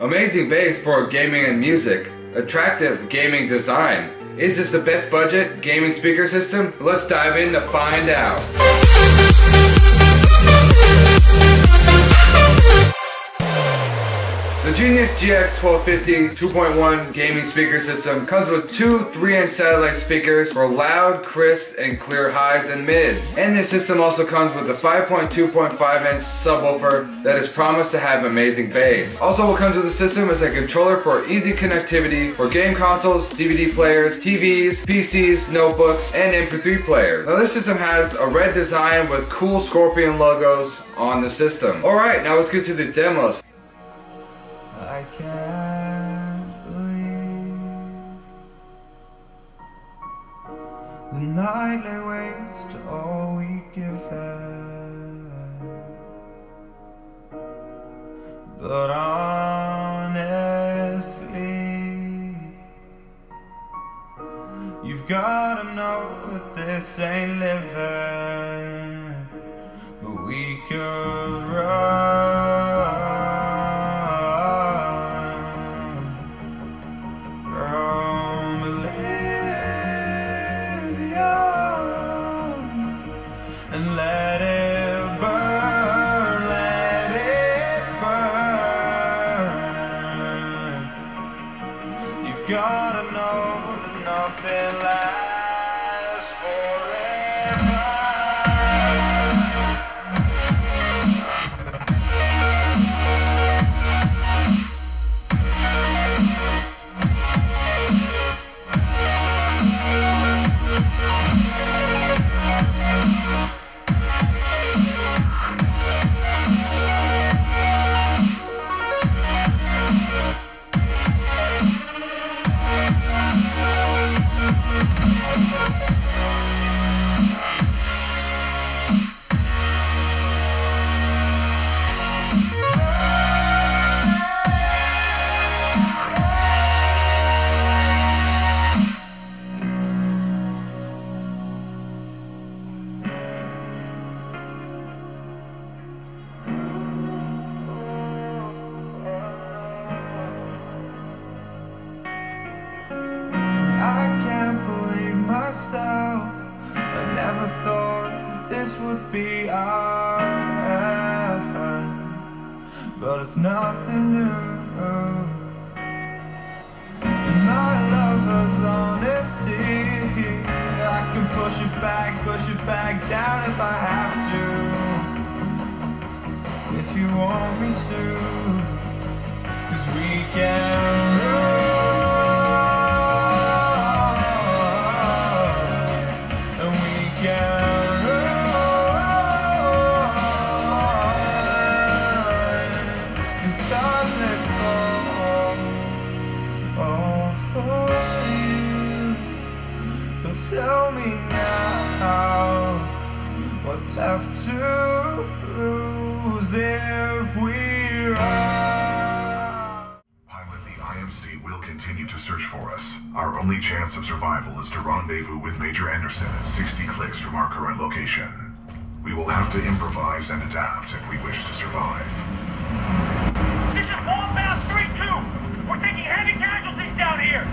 Amazing bass for gaming and music. Attractive gaming design. Is this the best budget gaming speaker system? Let's dive in to find out. The Genius GX1250 2.1 gaming speaker system comes with two 3-inch satellite speakers for loud, crisp, and clear highs and mids. And this system also comes with a 5.2.5 inch subwoofer that is promised to have amazing bass. Also what comes with the system is a controller for easy connectivity for game consoles, DVD players, TVs, PCs, notebooks, and MP3 players. Now this system has a red design with cool Scorpion logos on the system. Alright, now let's get to the demos. Can't believe the night nightly waste all we given. But honestly, you've gotta know that this ain't living, but we could run. Gotta know nothing lasts it's nothing new. My lover's honesty, I can push it back, push it back down if I have to. If you want me to, cause we can the will continue to search for us. Our only chance of survival is to rendezvous with Major Anderson at 60 clicks from our current location. We will have to improvise and adapt if we wish to survive. This is Wombat 3-2. We're taking heavy casualties down here.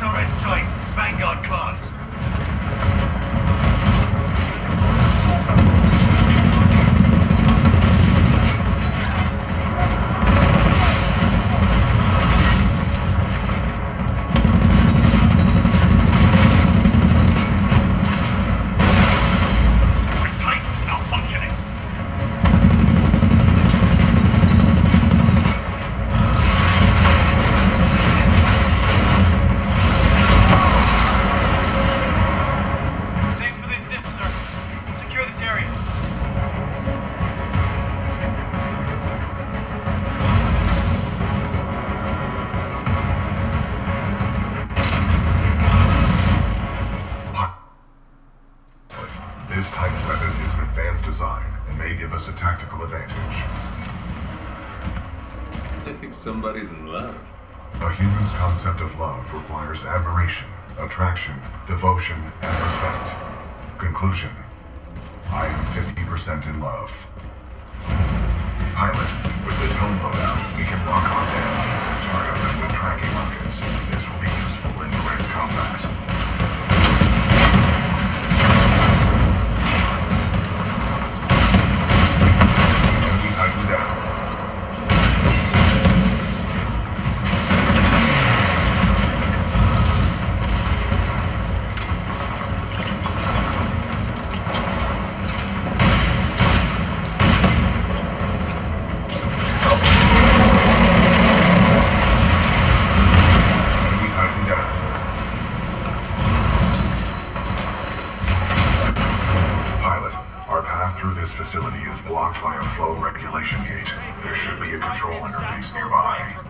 SRS Titans, Vanguard class. I think somebody's in love. A human's concept of love requires admiration, attraction, devotion, and respect. Conclusion I am 50% in love. Pilot, with this home loadout, we can lock onto nearby.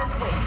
complete.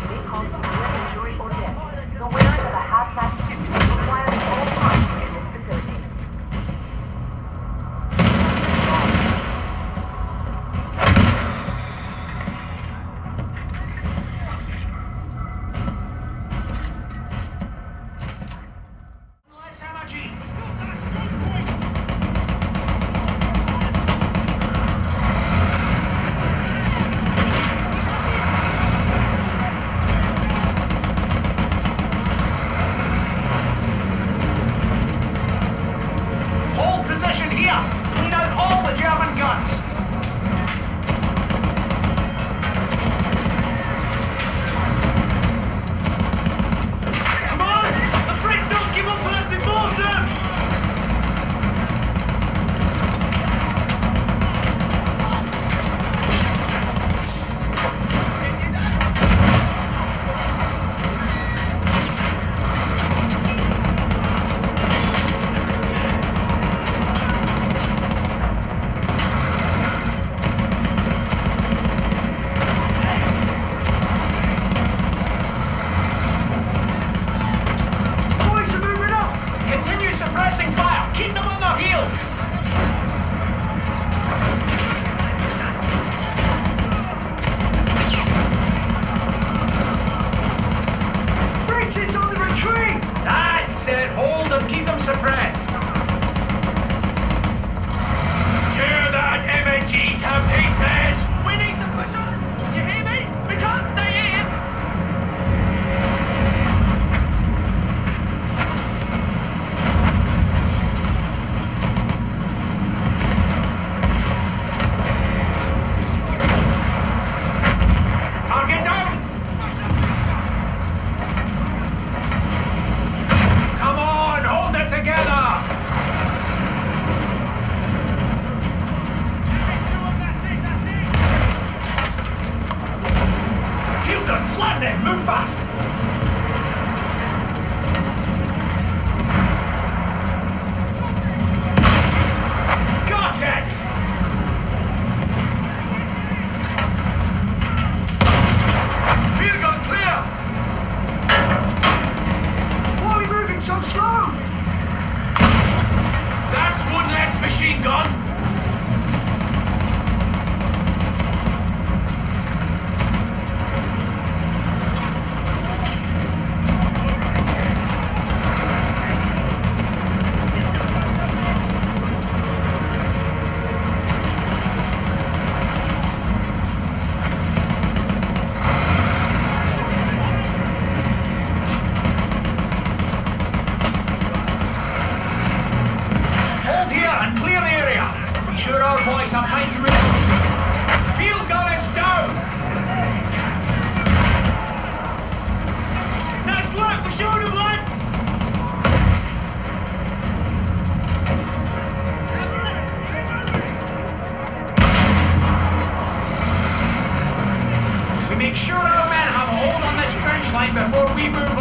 Before we move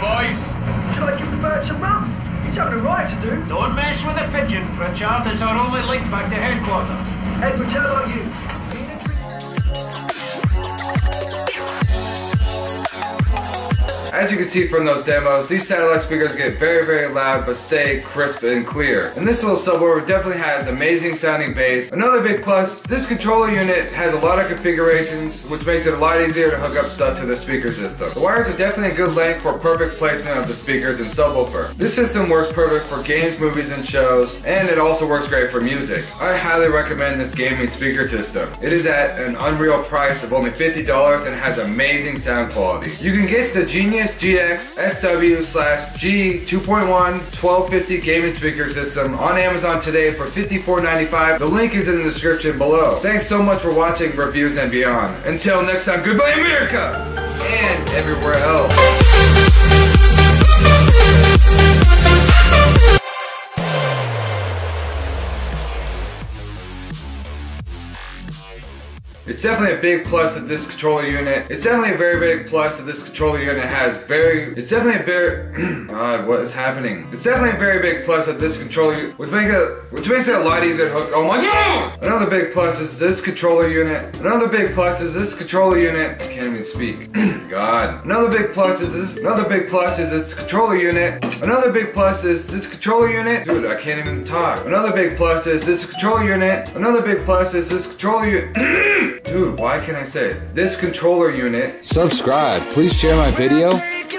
boys. Should I give the bird some rum? He's having a riot to do. Don't mess with a pigeon, Pritchard. It's our only link back to headquarters. Edwards, how about you? As you can see from those demos, these satellite speakers get very, very loud but stay crisp and clear. And this little subwoofer definitely has amazing sounding bass. Another big plus, this controller unit has a lot of configurations, which makes it a lot easier to hook up stuff to the speaker system. The wires are definitely a good length for perfect placement of the speakers and subwoofer. This system works perfect for games, movies, and shows, and it also works great for music. I highly recommend this gaming speaker system. It is at an unreal price of only $50 and has amazing sound quality. You can get the Genius GX SW slash G 2.1 1250 gaming speaker system on Amazon today for $54.95. The link is in the description below. Thanks so much for watching Reviews and Beyond. Until next time, goodbye America! And everywhere else. It's definitely a big plus that this controller unit. It's definitely a very big plus that this controller unit has very. It's definitely a very. God, what is happening? It's definitely a very big plus that this controller, which makes it, which makes it a lot easier to hook. Oh my god! Another big plus is this controller unit. Another big plus is this controller unit. I can't even speak. God. Another big plus is this. Another big plus is this controller unit. Another big plus is this controller unit. Dude, I can't even talk. Another big plus is this controller unit. Another big plus is this controller unit. Dude, why can't I say it? This controller unit. Subscribe, please share my video,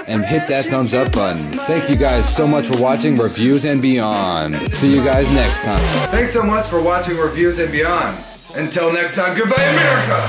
and hit that thumbs up button. Thank you guys so much for watching Reviews and Beyond. See you guys next time. Thanks so much for watching Reviews and Beyond. Until next time, goodbye, America!